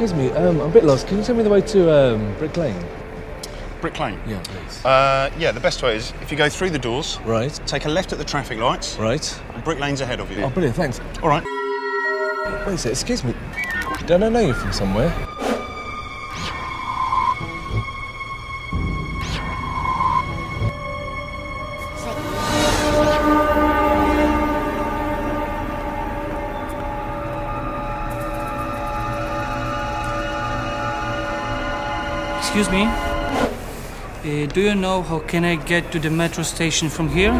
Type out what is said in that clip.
Excuse me, um, I'm a bit lost. Can you tell me the way to um, Brick Lane? Brick Lane? Yeah, please. Uh, yeah, the best way is if you go through the doors, right. take a left at the traffic lights, Right. and Brick Lane's ahead of you. Oh, brilliant, thanks. All right. Wait a sec, excuse me. Don't I know you from somewhere? Excuse me. Uh, do you know how can I get to the metro station from here?